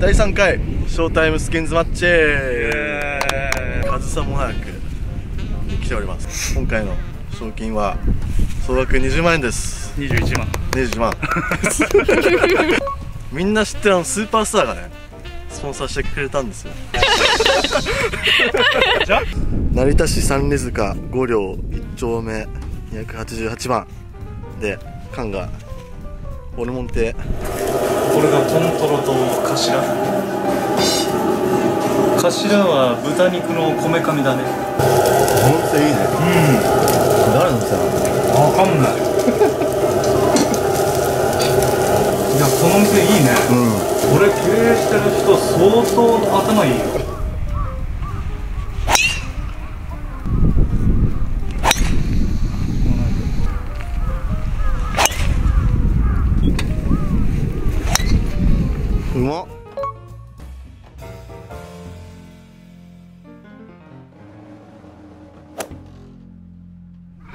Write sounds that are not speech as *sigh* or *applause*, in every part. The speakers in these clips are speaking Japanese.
第3回ショータイムスキンズマッチ。カズさんも早く来ております。今回の賞金は総額20万円です。21万。21万。*laughs* みんな知ってるあのスーパースターがねスポンサーしてくれたんですよ。成田市三里塚五両一丁目288番で缶がホルモン亭これがトントロと頭頭は豚肉のこめかみだね。ホルモン亭いいね。うん。誰の店なのわかんない。*laughs* いやこの店いいね。うん。これ経営してる人相当頭いいよ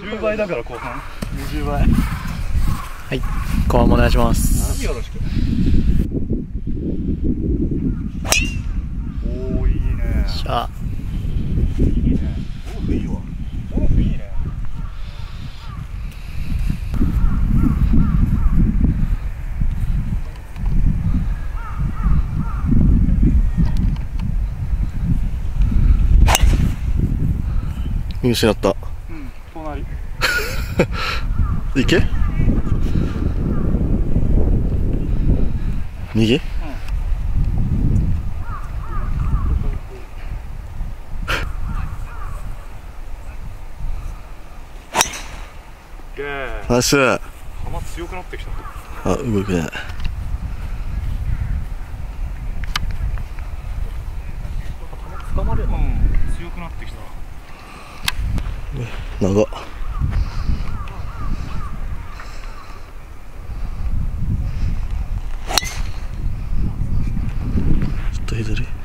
10倍だから後半。20倍。はい、後半もお願いします。よろしく。おおいいね。じゃ。あ、いいね。ゴルフいいわ。ゴルフいいね。見失った *laughs* 行け？右 *laughs* ゲー。ナイス強くなってきた。動くね捕まればうん強くなってきた長っちょっと左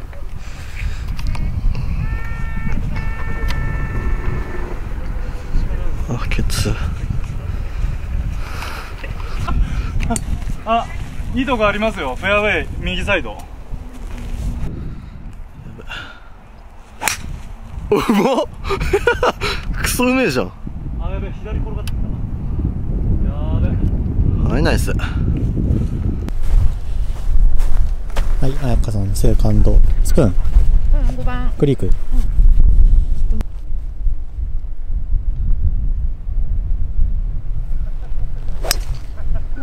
あいいとこありますよフェアウェイ右サイドうまっクソうめえじゃんあやべ左転がってきたやべはいナイスはい、あやかさん、セカンド、スプーン、うん、5番。クリーク。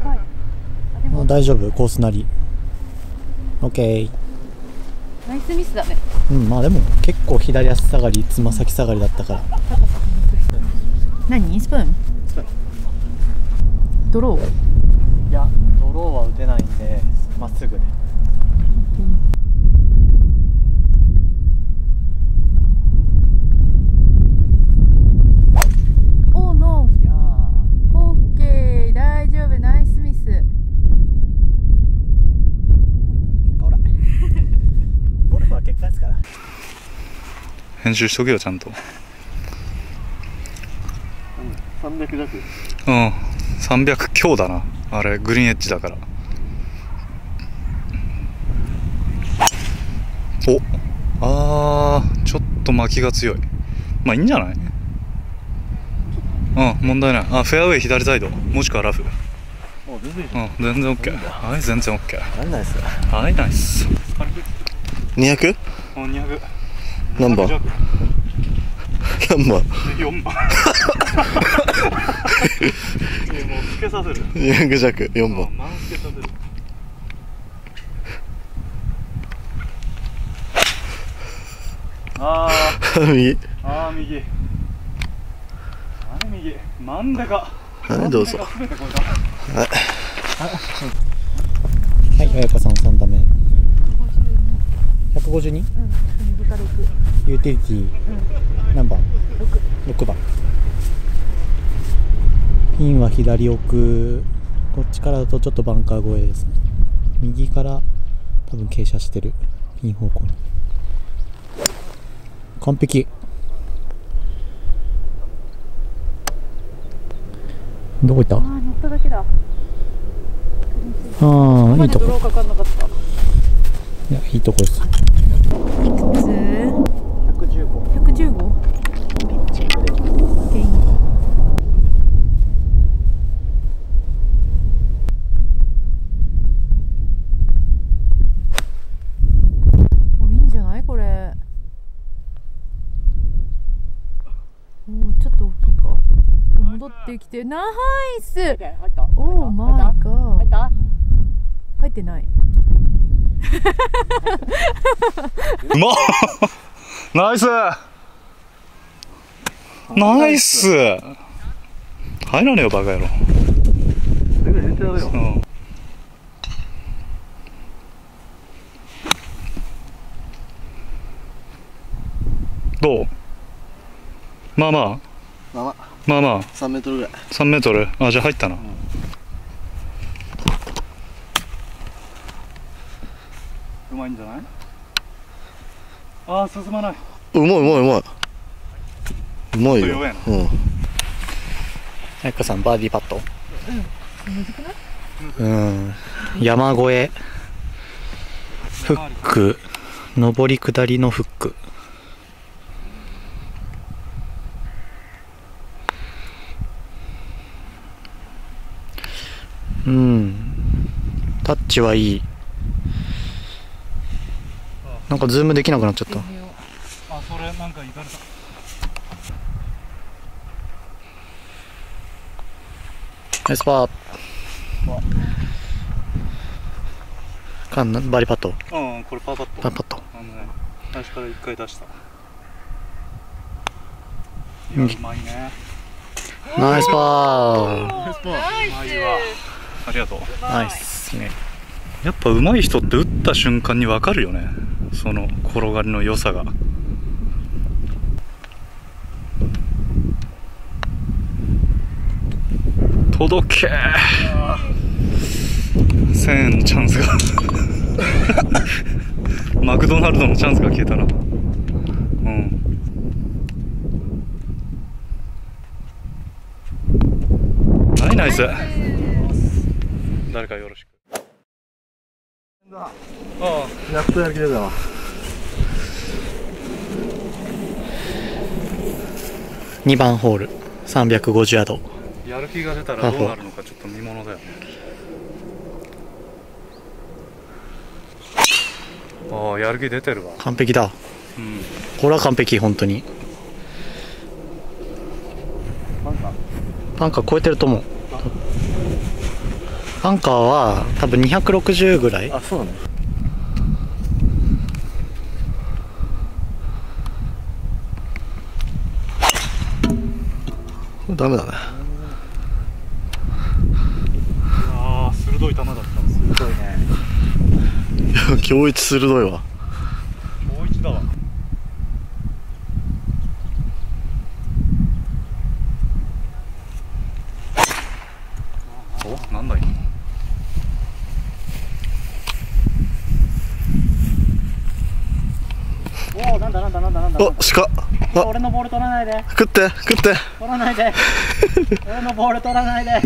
あ大丈夫、コースなり。オッケー。ナイスミスだね。うん、まあでも結構左足下がり、つま先下がりだったから。何？スプーン？ドロー？いや、ドローは打てないんで、まっすぐで。おーノいやーオッケー大丈夫ナイスミスー、ほら。ゴルフは結果ですから。編集しとけよちゃんと。300弱うん。300強だな。あれグリーンエッジだから。お。あーちょっと巻きが強い。まあいいんじゃない？うん問題ない。あフェアウェイ左サイド。もしくはラフ。もう全然うん全然 OK はい全然 OK はいナイス。はいナイス 200? うん200何番何番4番もうつけさせる200弱4うん番満つけさせるあ右。ーあー右.あれ右.真ん中。はいどうぞ。真ん中全て超えた。はい、あやかさん3打目。152? うん豚六ユーティリティ、何番？六 ?6 番。ピンは左奥。こっちからだとちょっとバンカー越えですね。右から多分傾斜してる。ピン方向に。完璧。どこ行った？あー乗っただけだああ、いいとこ。いいいとこですいくつ ?115 でいいおいいんじゃないこれおーちょっと大きいか戻ってきてナイス。オーマイガー入った？入ってない。うまっナイス。ナイス。入らねえよバカ野郎。それぐらい入れてやるよ。うん。どう？まあまあ。まあまあまあまあ。3メートルぐらい。3メートル？あじゃあ入ったな、うまいんじゃない？ああ進まない。うまいうまいうまい。うまいよ。うん。彩香さんバーディーパット。うん。山越え。フック。上り下りのフックうん。タッチはいい。なんかズームできなくなっちゃった。あそれなんかいかれた。ナイスパー。かんなバリパットうんこれパーパットパーパットあのね最初から一回出した。いうん。やうまいね。ナイスパー。うまいわありがとう。ナイスね。やっぱ上手い人って打った瞬間に分かるよね。その転がりの良さが。届け。1000円のチャンスが。*laughs* マクドナルドのチャンスが消えたな。うん。はいナイス誰かよろしく。ああ。やっとやる気出たわ2番ホール。350ヤード。やる気が出たらどうなるのかちょっと見ものだよね。ああやる気出てるわ。完璧だ。うんこれは完璧本当に。バンカー超えてると思うバンカーは多分260ぐらい。あそうなの？ダメだね。ああ鋭い球だった。鋭いね。いや今日一鋭いわもう一だわおなんだ今おおなんだなんだなんだなんだお鹿。あ。俺のボール取らないで。食って食って。取らないで。*laughs* 俺のボール取らないで。あ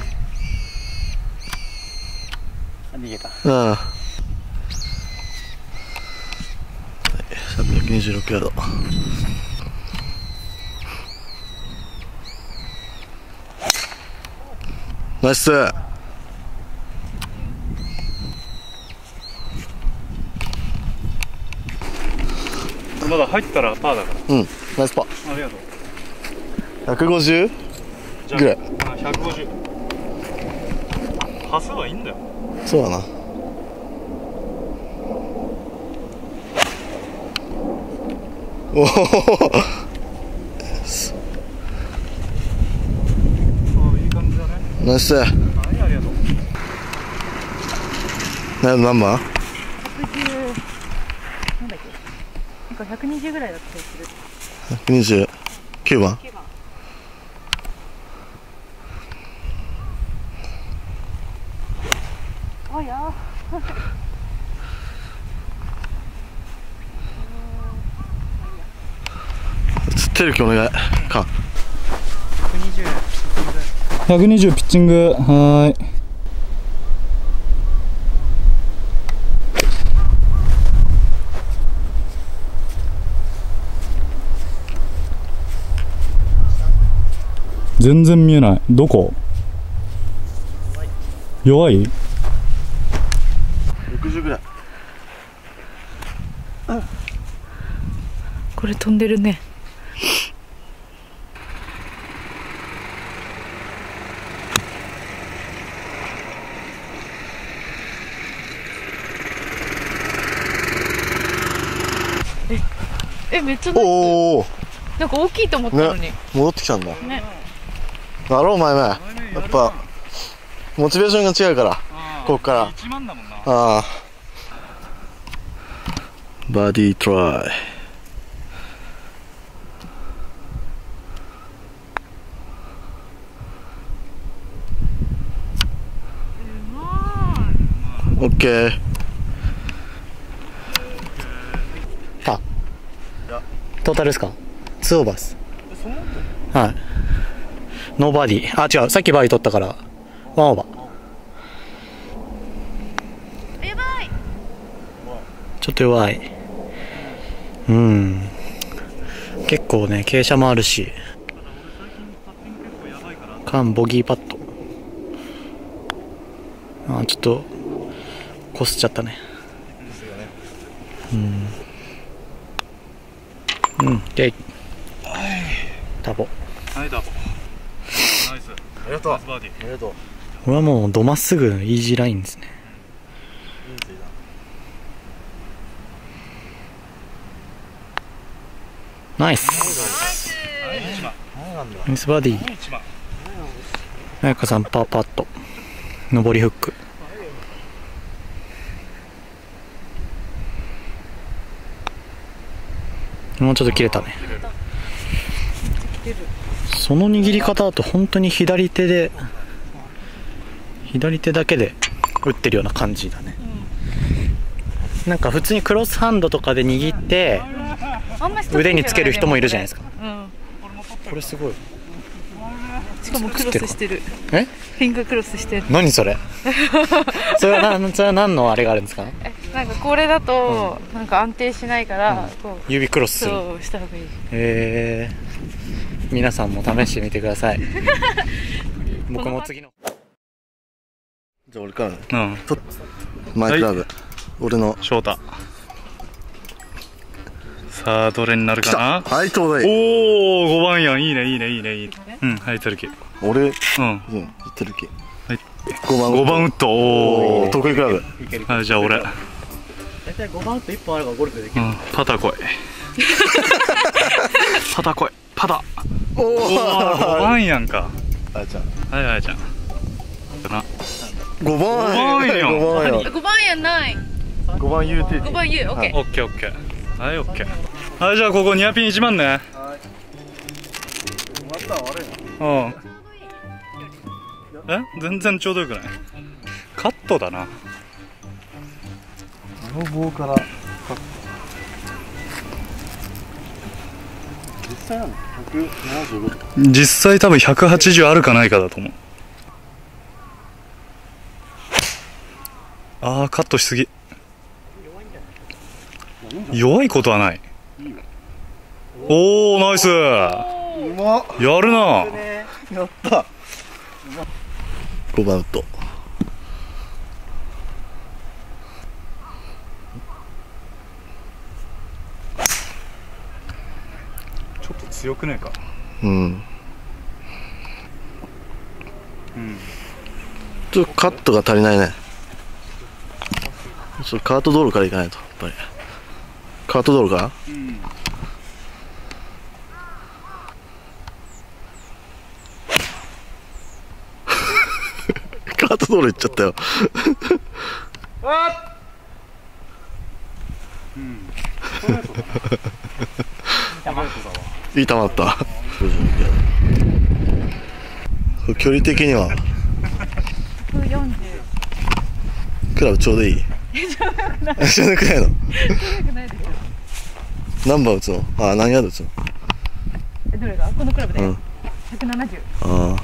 逃げた。うん326ヤード。ナイスまだ入ったらパーだかうんナイスパらありがとう。150? じゃあぐらい。あ150端数はいいんだよ。そうだな。おお。あいい感じだね。ナイス。はいありがとう。何何番110なんだっけなんか120ぐらいだった気がする。129番。9番。あや。釣ってる気お願い。か。120ピッチング。はーい全然見えない。どこ？弱い？60ぐらい。これ飛んでるね。ええめっちゃおおなんか大きいと思ったのに、ね戻ってきたんだ。ねなろう前々やっぱモチベーションが違うからこっから。1万だもんな。ああバディトライオッケーあトータルですか？2オーバーです。はいノーバーディー。あ違う。さっきバーディー取ったから。ワンオーバー。ちょっと弱い。うん。結構ね傾斜もあるし。間ボギーパット。あちょっとこすっちゃったね。うん。うんでタボりがとうありがとう。これはもうどまっすぐイージーラインですね。ナイス。ナイスバーディー。彩香さんパーパット。上りフック。もうちょっと切れたね。その握り方だと本当に左手で左手だけで打ってるような感じだね、なんか普通にクロスハンドとかで握って腕につける人もいるじゃないですか。うん。これすごいしかもクロスしてる。え？フィンガークロスしてる。何それ？*laughs* それはなそれは何のあれがあるんですか？えなんかこれだとなんか安定しないから、指クロスする。そうした方がいい。えー、皆さんも試してみてください。*laughs* 僕も次の。じゃあ俺からね。うん。マイクラブ、俺の。翔太。さあどれになる来かな？た。はいちょうどいい。おお5番やん。いいねいいねいいねいいね。うん。はい鶴木うん俺？うん。言ってる気はい。5番。5番ウッドおおー得意クラブ。おはいじゃあ俺。うん大体5番と1本あればゴルフできる。パタ来い *laughs* パタ来いパタ。おおお5番やんか。あじゃあはいはいじゃあな。5番五番やん。5番や5番やない。5番 UT 5番 U オッケー。オッケーオッケー。はいオッケー。はいじゃあここニアピン1番ねまた悪いうん。え？全然ちょうどよくない？カットだな。なこの棒から際なの175とか実際多分180あるかないかだと思う。あーカットしすぎ。弱いことはない。おおナイス。やるな。やった。5番ウッドちょっと強くねえか。うん。ちょっとカットが足りないね。ちょっとカート道路から行かないとやっぱり。カート道路か？カート道路行っちゃったよ *laughs* いい球だった距離的には？140クラブちょうどいい？ちょうどよくない。*laughs* のくないですよ。何番打つの？あ何ヤード打つの？えどれがこのクラブで、うん。170ああ。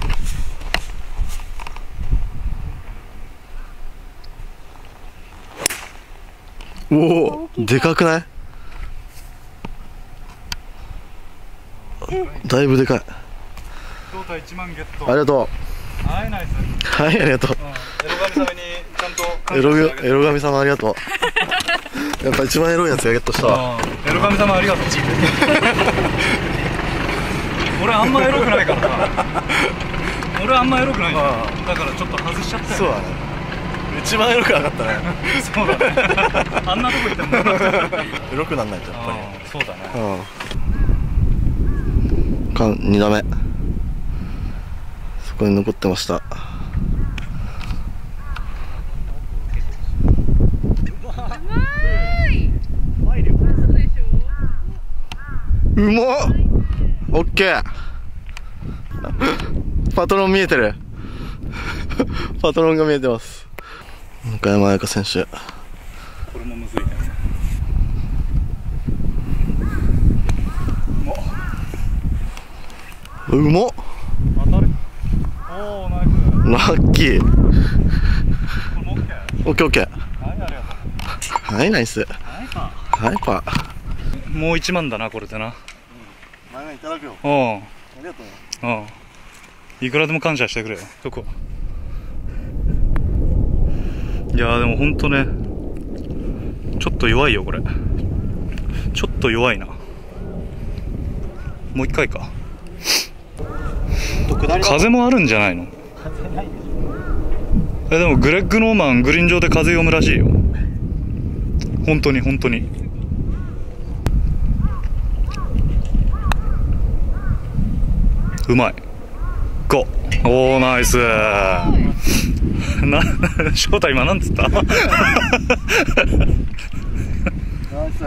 おおでかくない？だいぶでかい。翔太1万ゲット。ありがとはいナイス、う。はいありがとう。エロ神様にちゃんとエロエロ神様ありがとう。*laughs* やっぱ一番エロいやつがゲットしたわ。エロ神様ありがとう。*laughs* 俺あんまエロくないからな。俺あんまエロくないだからちょっと外しちゃったよ。そうだね。一番エロくなかったね。*laughs* そうだね。あんなとこ行っても。エロくなんないとやっぱり。うん。そうだね。うんか2打目。そこに残ってました。うまっオッケー。パトロン見えてる。パトロンが見えてます。中山彩香選手。これもむずいねうまっ。ラッキー。オッケーオッケー。はいナイスう。はいパもう1万だなこれでな。前いただくよ。う。んありがとう。う。んいくらでも感謝してくれよ。そこ？いやーでもほんとね。ちょっと弱いよこれ。ちょっと弱いな。もう一回か風もあるんじゃないの？えでもグレッグ・ノーマングリーン上で風読むらしいよ。本当に本当に。うまい。ゴー。おーナイス。な *laughs* 翔太今なんつった？*laughs* ナイス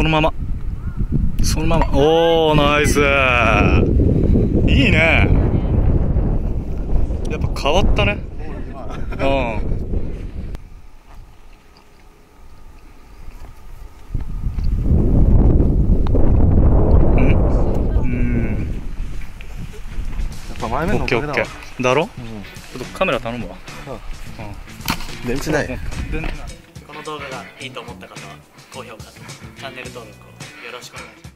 そのまま。そのまま。おーナイス。いいね。やっぱ変わったね。うん。うん。うんやっぱ前オ面のおッケーオッケかげだわ。ーだろ、ちょっとカメラ頼むわ。電池ない。でこの動画がいいと思った方は高評価とチャンネル登録をよろしくお願いします。